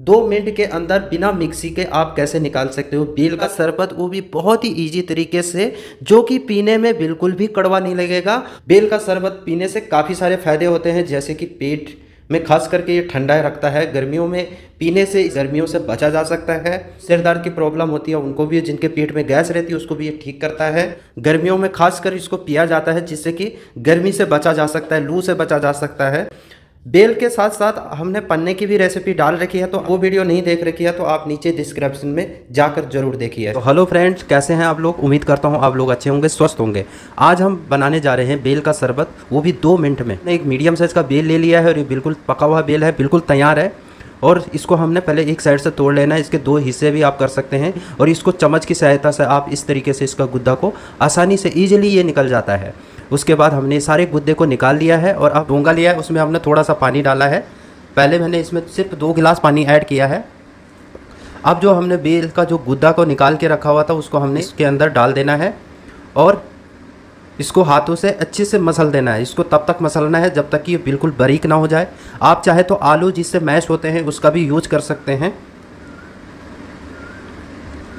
दो मिनट के अंदर बिना मिक्सी के आप कैसे निकाल सकते हो? बेल का शरबत वो भी बहुत ही इजी तरीके से, जो कि पीने में बिल्कुल भी कड़वा नहीं लगेगा। बेल का शरबत पीने से काफ़ी सारे फ़ायदे होते हैं, जैसे कि पेट में खास करके ये ठंडा रखता है। गर्मियों में पीने से, गर्मियों से बचा जा सकता है। सिरदार की प्रॉब्लम होती है, उनको भी, जिनके पेट में गैस रहती है, उसको भी ये ठीक करता है। गर्मियों में खासकर इसको पिया जाता है, जिससे कि गर्मी से बचा जा सकता है, लू से बचा जा सकता है। बेल के साथ साथ हमने पन्ने की भी रेसिपी डाल रखी है तो वो वीडियो नहीं देख रखी है तो आप नीचे डिस्क्रिप्शन में जाकर ज़रूर देखिए। तो हेलो फ्रेंड्स कैसे हैं आप लोग? उम्मीद करता हूँ आप लोग अच्छे होंगे, स्वस्थ होंगे। आज हम बनाने जा रहे हैं बेल का शरबत, वो भी दो मिनट में। एक मीडियम साइज़ का बेल ले लिया है और ये बिल्कुल पका हुआ बेल है, बिल्कुल तैयार है। और इसको हमने पहले एक साइड से तोड़ लेना है, इसके दो हिस्से भी आप कर सकते हैं। और इसको चम्मच की सहायता से आप इस तरीके से इसका गुद्दा को आसानी से ईजिली ये निकल जाता है। उसके बाद हमने सारे गुद्दे को निकाल लिया है और अब डोंगा लिया है, उसमें हमने थोड़ा सा पानी डाला है। पहले मैंने इसमें सिर्फ़ दो गिलास पानी ऐड किया है। अब जो हमने बेल का जो गुद्दा को निकाल के रखा हुआ था, उसको हमने इसके अंदर डाल देना है और इसको हाथों से अच्छे से मसल देना है। इसको तब तक मसलना है जब तक कि ये बिल्कुल बारीक ना हो जाए। आप चाहे तो आलू जिससे मैश होते हैं, उसका भी यूज़ कर सकते हैं।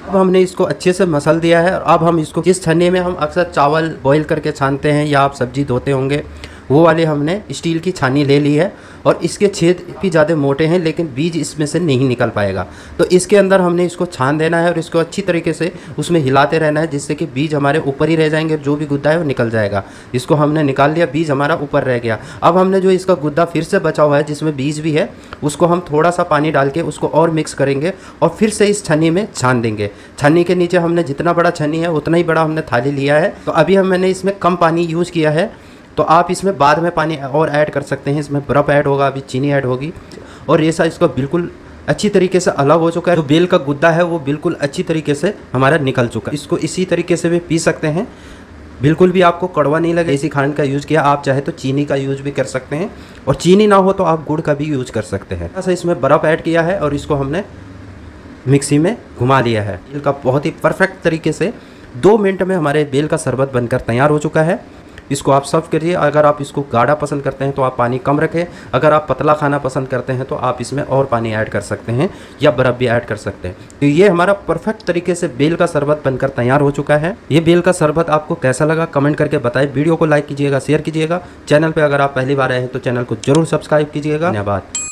अब हमने इसको अच्छे से मसल दिया है और अब हम इसको जिस छन्ने में हम अक्सर चावल बॉईल करके छानते हैं या आप सब्ज़ी धोते होंगे। वो वाले हमने स्टील की छानी ले ली है और इसके छेद भी ज़्यादा मोटे हैं, लेकिन बीज इसमें से नहीं निकल पाएगा। तो इसके अंदर हमने इसको छान देना है और इसको अच्छी तरीके से उसमें हिलाते रहना है, जिससे कि बीज हमारे ऊपर ही रह जाएँगे, जो भी गुद्दा है वो निकल जाएगा। इसको हमने निकाल लिया, बीज हमारा ऊपर रह गया। अब हमने जो इसका गुद्दा फिर से बचा हुआ है, जिसमें बीज भी है, उसको हम थोड़ा सा पानी डाल के उसको और मिक्स करेंगे और फिर से इस छन्नी में छान देंगे। छन्नी के नीचे हमने जितना बड़ा छन्नी है, उतना ही बड़ा हमने थाली लिया है। तो अभी हम मैंने इसमें कम पानी यूज़ किया है। तो आप इसमें बाद में पानी और ऐड कर सकते हैं, इसमें बर्फ़ ऐड होगा, अभी चीनी ऐड होगी। और रेसा इसको बिल्कुल अच्छी तरीके से अलग हो चुका है। जो बेल का गुद्दा है, वो बिल्कुल अच्छी तरीके से हमारा निकल चुका है। इसको इसी तरीके से भी पी सकते हैं। बिल्कुल भी आपको कड़वा नहीं लगे। इसी खांड का यूज़ किया, आप चाहे तो चीनी का यूज़ भी कर सकते हैं। और चीनी ना हो तो आप गुड़ का भी यूज़ कर सकते हैं। ऐसा इसमें बर्फ़ ऐड किया है और इसको हमने मिक्सी में घुमा लिया है। बेल का बहुत ही परफेक्ट तरीके से दो मिनट में हमारे बेल का शरबत बनकर तैयार हो चुका है। इसको आप सर्व करिए। अगर आप इसको गाढ़ा पसंद करते हैं तो आप पानी कम रखें। अगर आप पतला खाना पसंद करते हैं तो आप इसमें और पानी ऐड कर सकते हैं या बर्फ़ भी ऐड कर सकते हैं। तो ये हमारा परफेक्ट तरीके से बेल का शरबत बनकर तैयार हो चुका है। ये बेल का शरबत आपको कैसा लगा, कमेंट करके बताएँ। वीडियो को लाइक कीजिएगा, शेयर कीजिएगा। चैनल पर अगर आप पहली बार आए हैं तो चैनल को ज़रूर सब्सक्राइब कीजिएगा। धन्यवाद।